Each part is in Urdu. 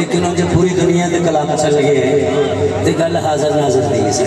لیکن انجھے پوری دنیا دے کلام چل گئے تو گل حاضر ناظر نہیں سی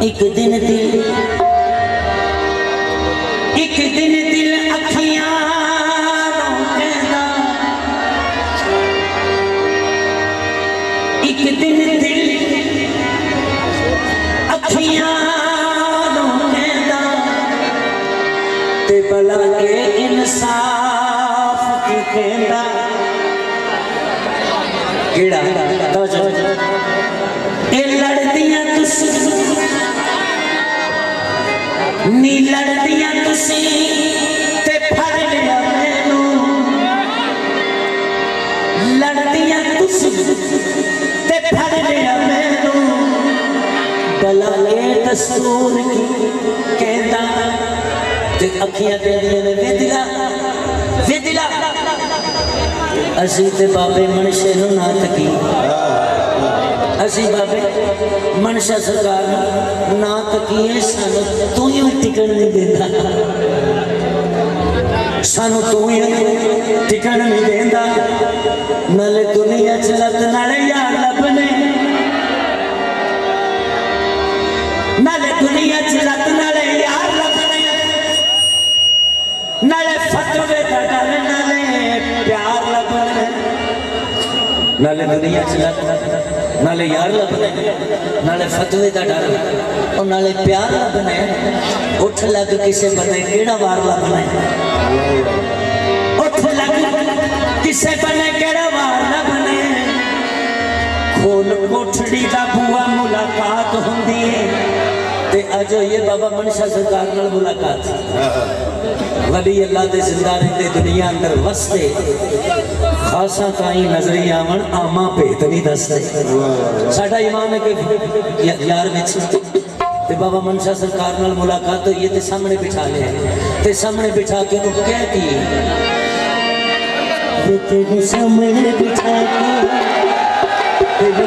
ایک دن دی ایک دن نی لڑدیاں تسی بابے منشے نو نہ اسی بابے منشا سرکار نو نہ تکیے سانو تو ہی ٹکن نہیں دیتا سانو تو ہی ٹکن نہیں دیتا نالے دنیا چلت نالے یار لبنے نالے دنیا چلت نالے یار لبنے نالے فتوے دا ڈر نالے پیار لبنے نالے دنیا چلت نالے یار لبنے نالے فتوے دا ڈر اور نالے پیار لبنے اٹھ لگ کسے بنے کیڑا وار لبنے اٹھ لگ کسے بنے کیڑا وار لبنے کھول کوٹھڑی دا بوا ملاقات ہوندی ہے تے اجو یہ بابا منشا سرکار نال ملاقات ولی اللہ دے زندہ رہتے دنیا اندر وستے خاصا تائیں نظری آمن، آما پیت نہیں دستے ساڑھا ایمان ہے کہ یار وچ۔ تے بابا منشا سرکار نال ملاقات ہوئی ہے، تے سامنے بٹھا لے تے سامنے بٹھا کے انہوں کہہ کی وہ تیرے سامنے بٹھا کے۔ تیرے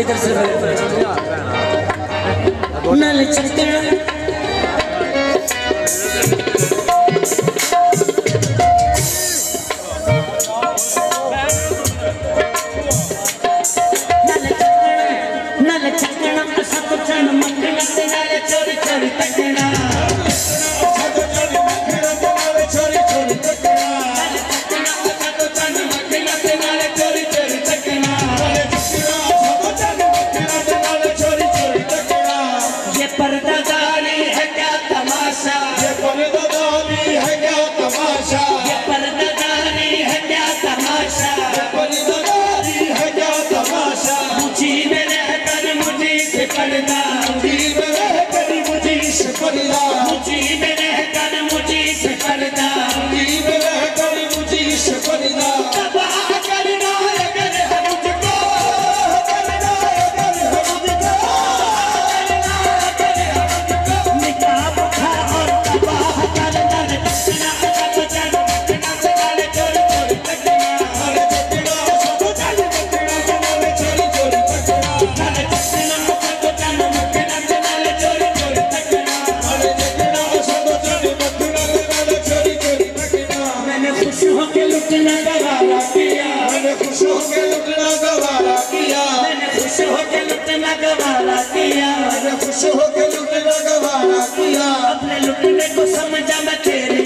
Eita, você vai.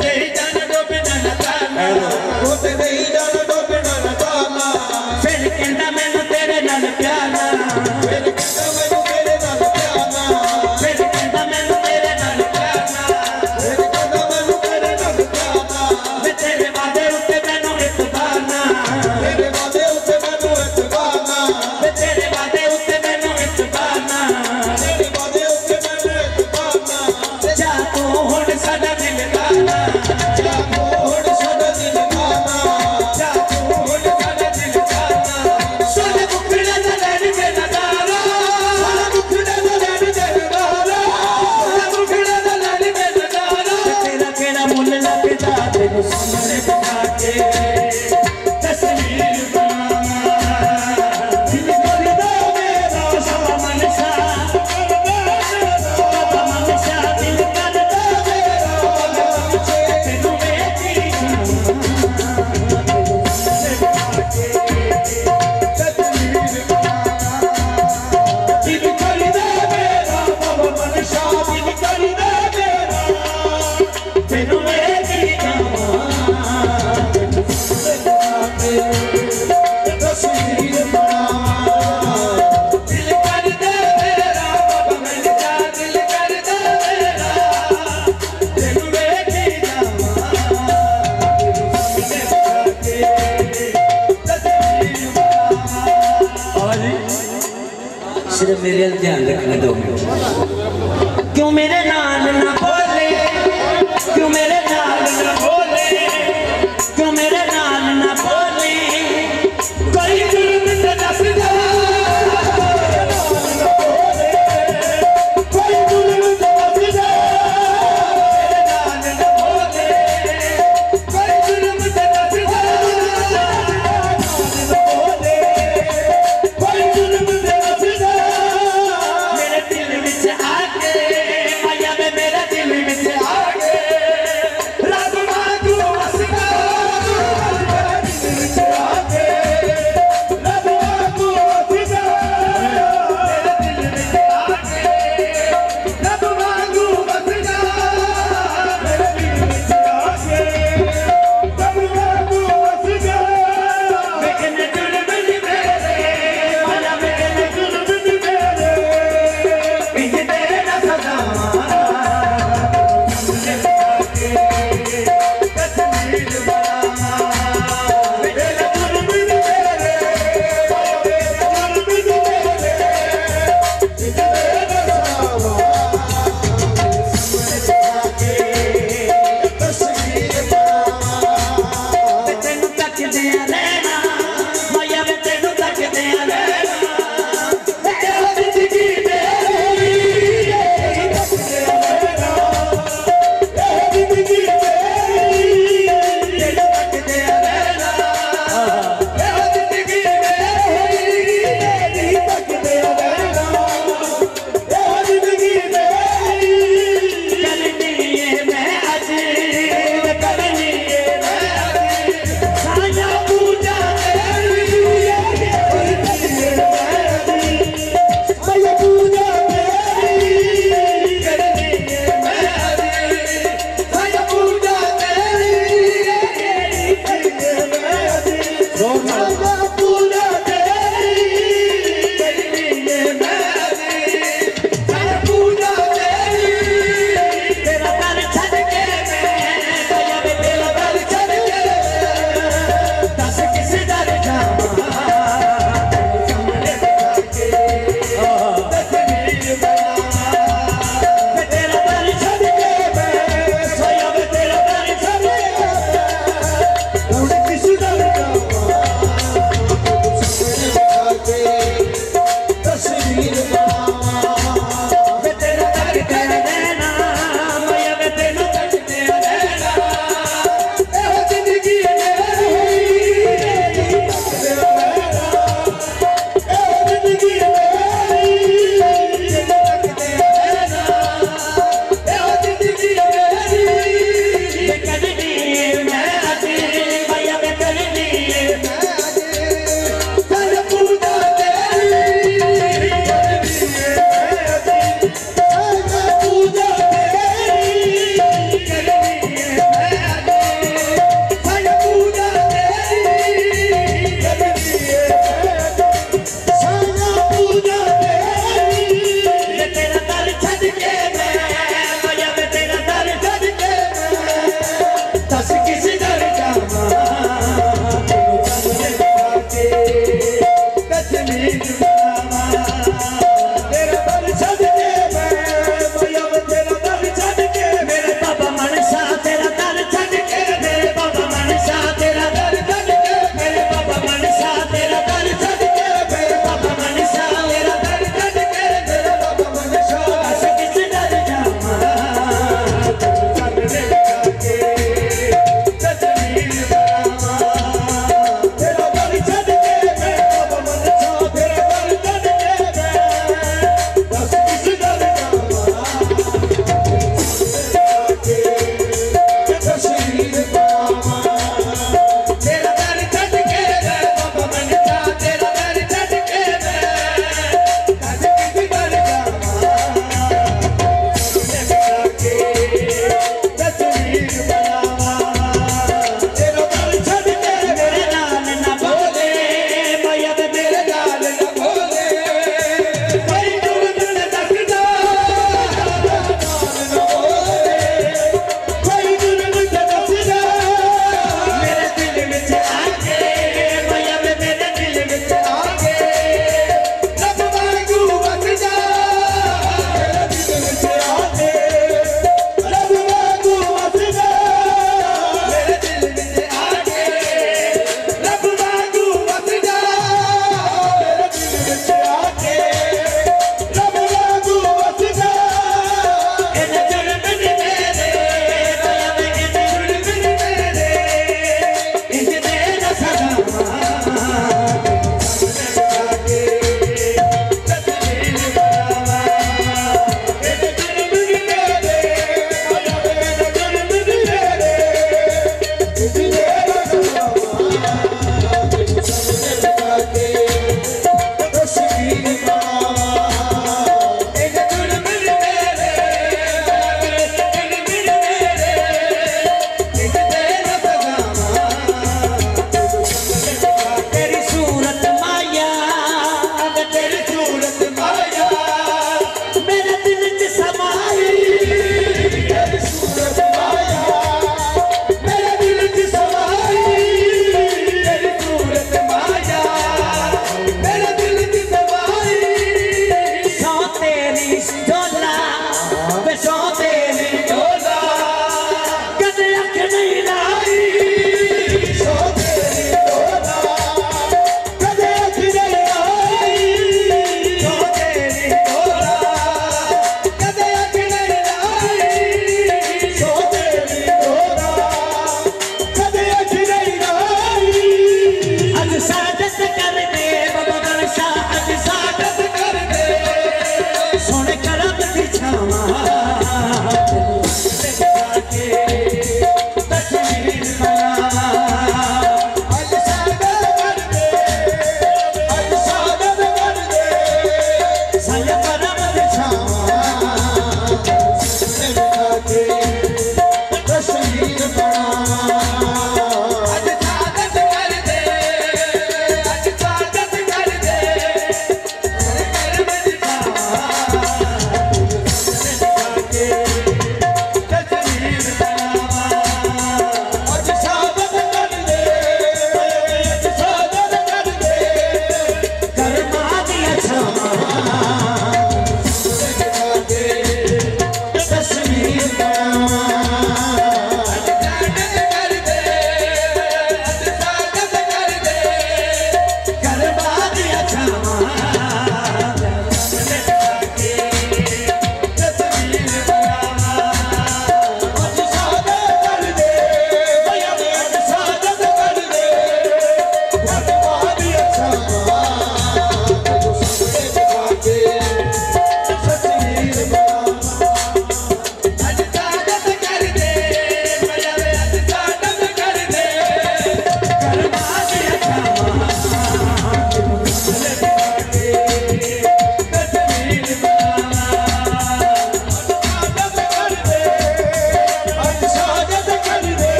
Hey, میرے دھیان رکھنے دو۔